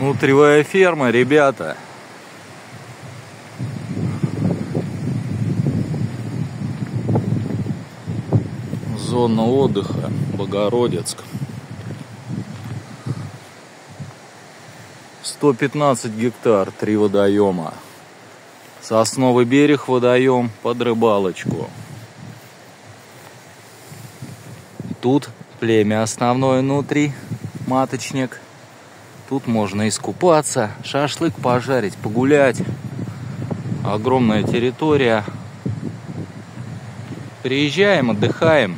Внутривая ферма, ребята. Зона отдыха Богородицк. 115 гектар, три водоема. Сосновый берег, водоем под рыбалочку. Тут племя основное внутри, маточник. Тут можно искупаться, шашлык пожарить, погулять. Огромная территория. Приезжаем, отдыхаем.